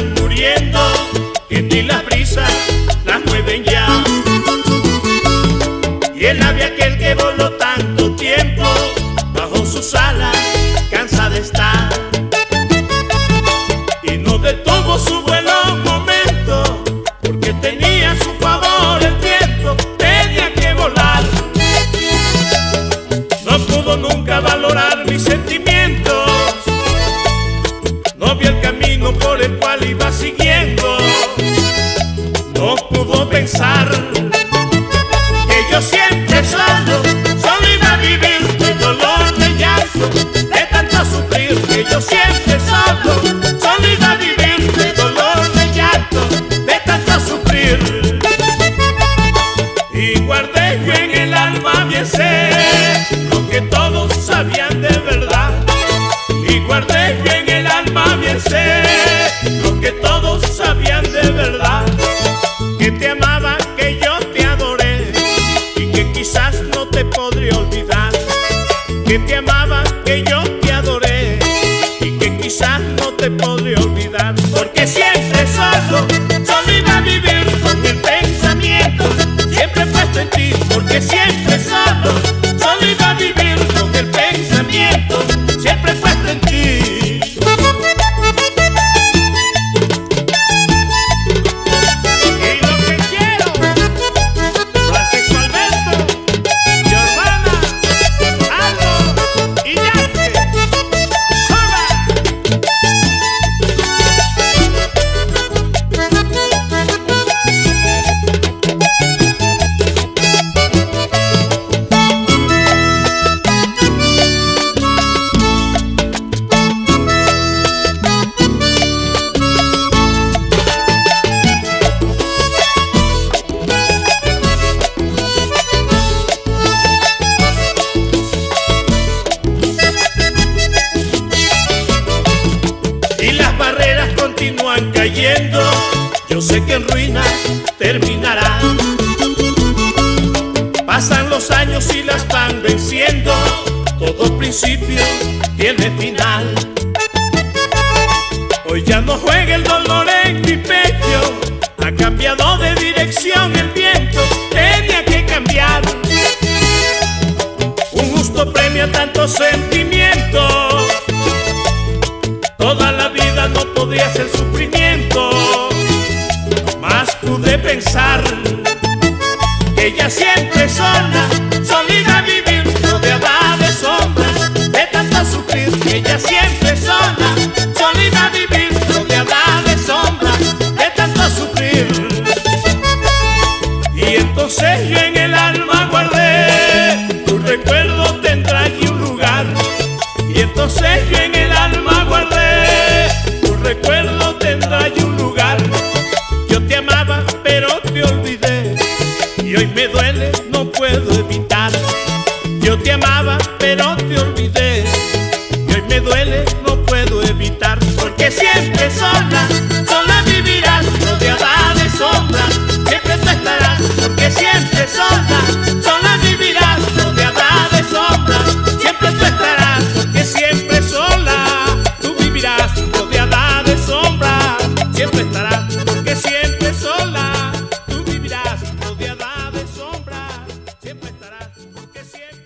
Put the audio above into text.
están muriendo, tienen las brisas, las mueven ya. Y el ave aquel que voló tanto tiempo, bajo sus alas, cansa de estar. Y no detuvo su vuelo un momento, porque tenía a su favor el viento, tenía que volar. No pudo nunca valorar mi sentimiento lo que todos sabían de verdad. Que te amaba, que yo te adoré y que quizás no te podré olvidar. Que te amaba, que yo te adoré y que quizás no te podré olvidar. Porque siempre Yo sé que en ruinas terminará. Pasan los años y las van venciendo. Todo principio tiene final. Hoy ya no juega el dolor en mi pecho. Ha cambiado de dirección el viento. Tenía que cambiar. Un justo premio a tantos. el sufrimiento, más pude pensar que ella siempre sola, solida vivir, rodeada de sombras, de tanta sufrir que ella siempre sola, solida vivir, rodeada de sombras, de tanto sufrir. Y entonces yo en el alma guardé tu recuerdo, tendrá aquí un lugar, y entonces yo en el y hoy me duele, no puedo evitar. Yo te amaba, pero te olvidé y hoy me duele, no puedo evitar porque siempre sola. porque siempre